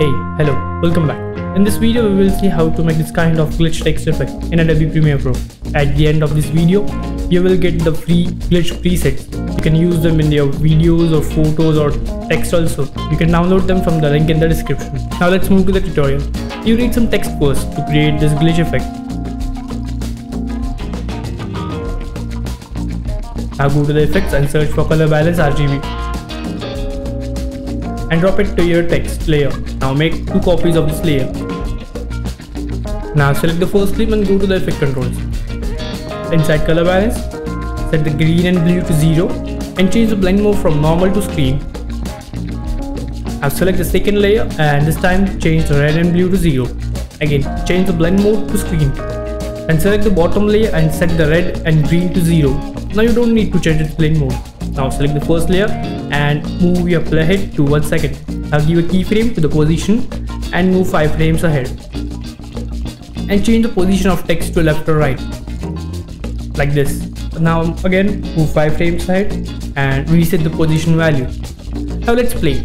Hey, hello, welcome back. In this video, we will see how to make this kind of glitch text effect in Adobe Premiere Pro. At the end of this video, you will get the free glitch presets. You can use them in your videos or photos or text also. You can download them from the link in the description. Now let's move to the tutorial. You need some text first to create this glitch effect. Now go to the effects and search for color balance RGB and drop it to your text layer. Now make two copies of this layer. Now select the first clip and go to the effect controls. Inside color balance, set the green and blue to 0 and change the blend mode from normal to screen. Now select the second layer and this time change the red and blue to 0. Again, change the blend mode to screen. And select the bottom layer and set the red and green to 0. Now you don't need to change its blend mode. Now select the first layer and move your playhead to 1 second. Now give a keyframe to the position and move 5 frames ahead. And change the position of text to left or right. Like this. Now again move 5 frames ahead and reset the position value. Now let's play.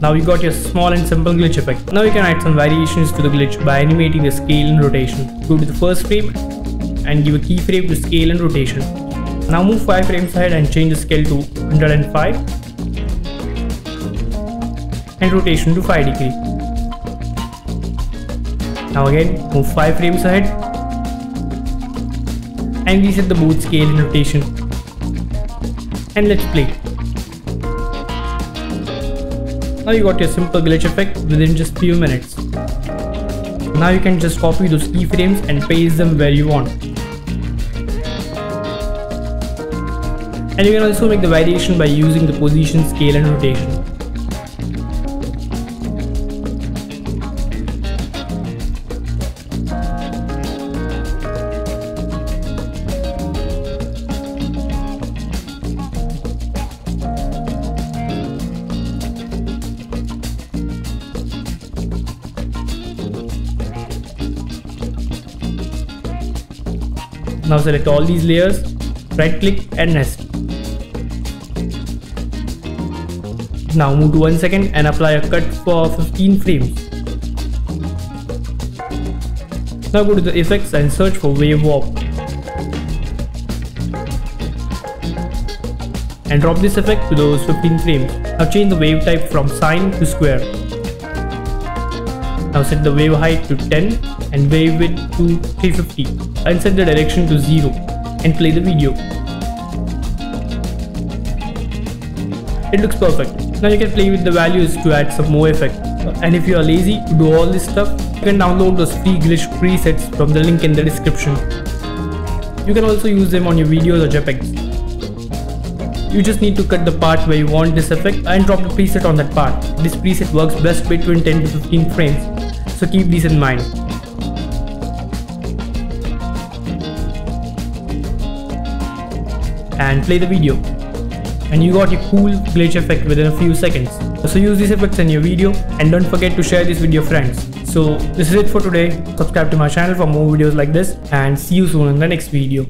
Now you got your small and simple glitch effect. Now you can add some variations to the glitch by animating the scale and rotation. Go to the first frame and give a keyframe to scale and rotation. Now move 5 frames ahead and change the scale to 105 and rotation to 5 degree. Now again move 5 frames ahead and reset the both scale and rotation. And let's play. Now you got your simple glitch effect within just few minutes. Now you can just copy those keyframes and paste them where you want. And you can also make the variation by using the position, scale and rotation. Now select all these layers, right click and nest. Now move to 1 second and apply a cut for 15 frames. Now go to the effects and search for wave warp. And drop this effect to those 15 frames. Now change the wave type from sine to square. Now set the wave height to 10 and wave width to 350 and set the direction to 0 and play the video. It looks perfect. Now you can play with the values to add some more effect. And if you are lazy to do all this stuff, you can download those free glitch presets from the link in the description. You can also use them on your videos or JPEGs. You just need to cut the part where you want this effect and drop the preset on that part. This preset works best between 10 to 15 frames, so keep this in mind. And play the video and you got your cool glitch effect within a few seconds. So use these effects in your video and don't forget to share this with your friends. So this is it for today. Subscribe to my channel for more videos like this and see you soon in the next video.